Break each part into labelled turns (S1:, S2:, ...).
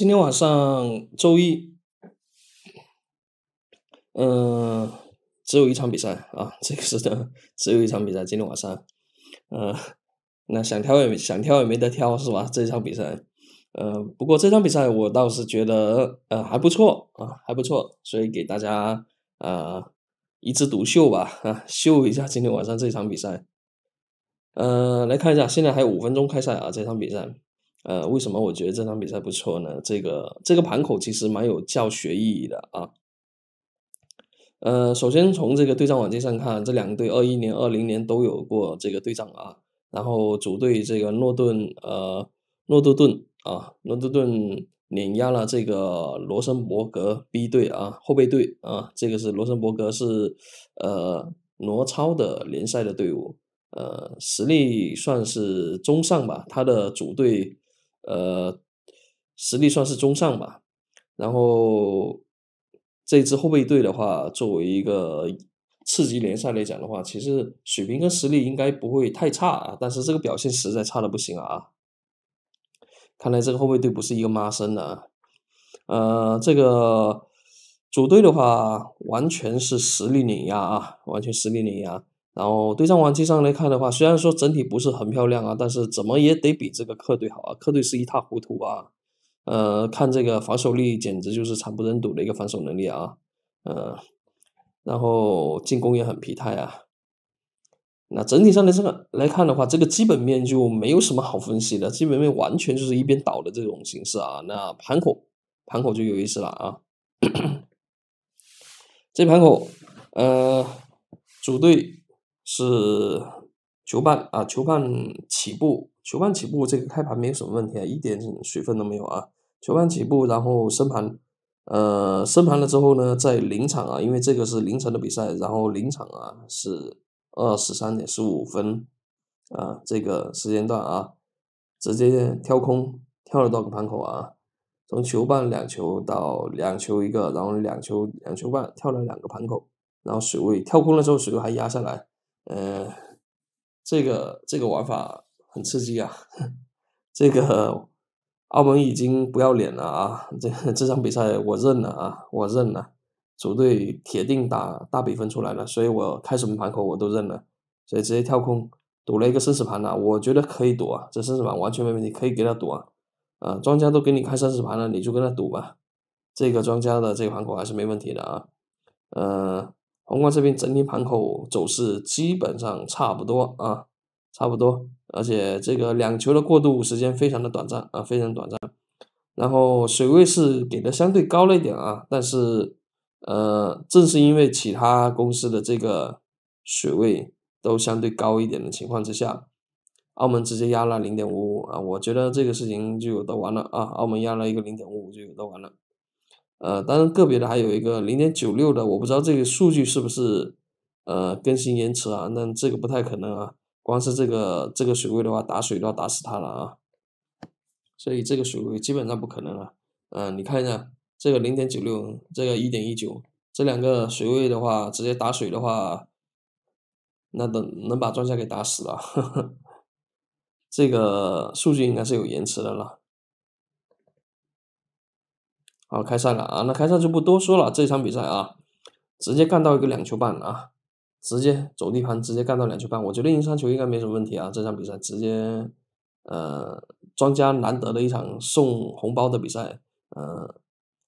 S1: 今天晚上周一，嗯、只有一场比赛啊，这个是的，只有一场比赛。今天晚上，呃，那想挑也想挑也没得挑是吧？这一场比赛，呃，不过这场比赛我倒是觉得呃还不错啊，还不错，所以给大家呃一枝独秀吧啊，秀一下今天晚上这场比赛。呃，来看一下，现在还有五分钟开赛啊，这场比赛。呃，为什么我觉得这场比赛不错呢？这个这个盘口其实蛮有教学意义的啊。呃，首先从这个对战往绩上看，这两队二一年、二零年都有过这个对战啊。然后主队这个诺顿呃诺多顿啊，诺多顿碾压了这个罗森伯格 B 队啊后备队啊，这个是罗森伯格是呃挪超的联赛的队伍，呃实力算是中上吧，他的主队呃实力算是中上吧，然后这支后备队的话，作为一个次级联赛来讲的话，其实水平跟实力应该不会太差啊，但是这个表现实在差的不行啊。看来这个后备队不是一个妈生的啊。呃，这个主队的话，完全是实力碾压啊，完全实力碾压。然后对战往绩上来看的话，虽然说整体不是很漂亮啊，但是怎么也得比这个客队好啊。客队是一塌糊涂啊。呃，看这个防守力简直就是惨不忍睹的一个防守能力啊。呃，然后进攻也很疲态啊。那整体上来这个来看的话，这个基本面就没有什么好分析的，基本面完全就是一边倒的这种形式啊。那盘口盘口就有意思了啊。这盘口，呃，主队是球半啊，球半起步，球半起步，这个开盘没有什么问题啊，一点水分都没有啊。球半起步，然后升盘，呃，升盘了之后呢，在临场啊，因为这个是凌晨的比赛，然后临场啊是二十三点十五分啊，这个时间段啊，直接跳空跳了多少个盘口啊？从球半两球到两球一个，然后两球两球半跳了两个盘口，然后水位跳空了之后水位还压下来，呃，这个这个玩法很刺激啊，这个澳门已经不要脸了啊，这这场比赛我认了啊，我认了，主队铁定打大比分出来了，所以我开什么盘口我都认了，所以直接跳空赌了一个生死盘了、我觉得可以赌啊，这生死盘完全没问题，可以给他赌啊。啊，庄家都给你开生死盘了，你就跟他赌吧。这个庄家的这个盘口还是没问题的啊。呃，宏观这边整体盘口走势基本上差不多啊，差不多。而且这个两球的过渡时间非常的短暂啊，非常短暂。然后水位是给的相对高了一点啊，但是呃，正是因为其他公司的这个水位都相对高一点的情况之下。澳门直接压了零点五五啊，我觉得这个事情就有的玩了啊。澳门压了一个零点五五就有的玩了，呃，当然个别的还有一个零点九六的，我不知道这个数据是不是呃更新延迟啊？那这个不太可能啊，光是这个这个水位的话，打水都要打死它了啊，所以这个水位基本上不可能了。嗯、你看一下这个零点九六，这个一点一九，这两个水位的话，直接打水的话，那能能把庄家给打死了。呵 呵这个数据应该是有延迟的了。好，开赛了啊！那开赛就不多说了，这场比赛啊，直接干到一个两球半啊，直接走地盘，直接干到两球半。我觉得赢三球应该没什么问题啊！这场比赛直接，呃，庄家难得的一场送红包的比赛，呃，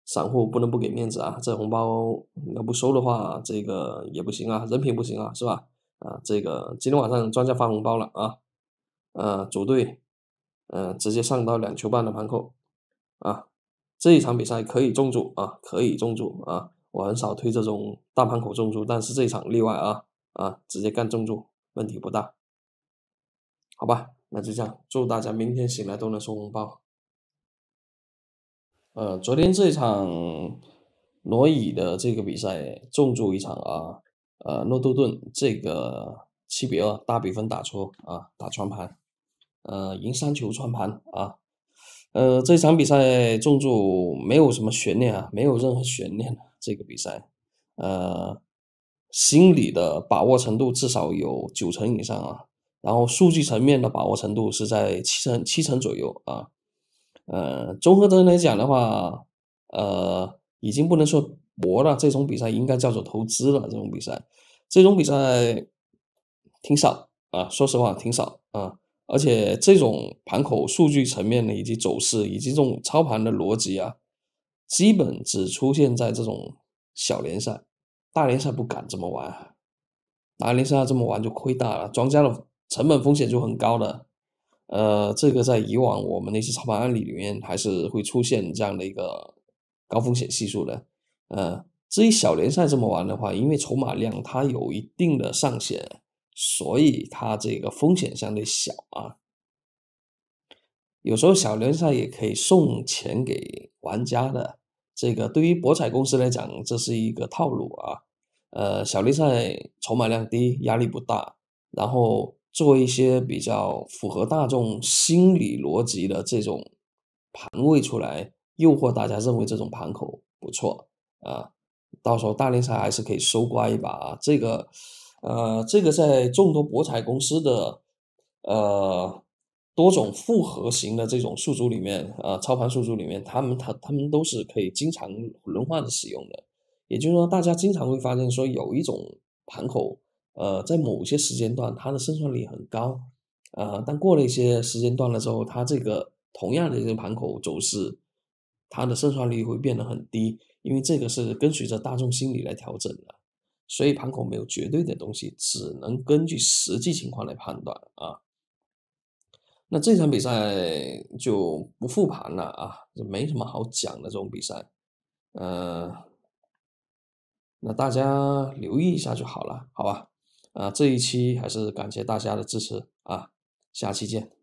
S1: 散户不能不给面子啊！这红包要不收的话，这个也不行啊，人品不行啊，是吧？啊，这个今天晚上庄家发红包了啊！呃，主队，呃，直接上到两球半的盘口，啊，这一场比赛可以中注啊，可以中注啊，我很少推这种大盘口中注，但是这一场例外啊，啊，直接干中注，问题不大，好吧，那就这样，祝大家明天醒来都能收红包。呃，昨天这一场罗伊的这个比赛中注一场啊，呃，诺多顿这个七比二大比分打出啊，打穿盘。呃，赢三球穿盘啊，呃，这场比赛中注没有什么悬念啊，没有任何悬念的这个比赛，呃，心理的把握程度至少有九成以上啊，然后数据层面的把握程度是在七成七成左右啊，呃，综合的来讲的话，呃，已经不能说博了，这种比赛应该叫做投资了。这种比赛，这种比赛挺少啊，说实话挺少啊。而且这种盘口数据层面的以及走势以及这种操盘的逻辑啊，基本只出现在这种小联赛，大联赛不敢这么玩，大联赛这么玩就亏大了，庄家的成本风险就很高的。呃，这个在以往我们那些操盘案例里面还是会出现这样的一个高风险系数的。呃，至于小联赛这么玩的话，因为筹码量它有一定的上限。所以它这个风险相对小啊，有时候小联赛也可以送钱给玩家的，这个对于博彩公司来讲，这是一个套路啊。呃，小联赛筹码量低，压力不大，然后做一些比较符合大众心理逻辑的这种盘位出来，诱惑大家认为这种盘口不错啊，到时候大联赛还是可以收刮一把啊，这个。呃，这个在众多博彩公司的呃多种复合型的这种数组里面，呃，操盘数组里面，他们他他们都是可以经常轮换的使用的。也就是说，大家经常会发现说，有一种盘口，呃，在某些时间段它的胜算率很高，呃，但过了一些时间段了之后，它这个同样的这个盘口走势，它的胜算率会变得很低，因为这个是跟随着大众心理来调整的。所以盘口没有绝对的东西，只能根据实际情况来判断啊。那这场比赛就不复盘了啊，这没什么好讲的这种比赛，呃，那大家留意一下就好了，好吧？啊，这一期还是感谢大家的支持啊，下期见。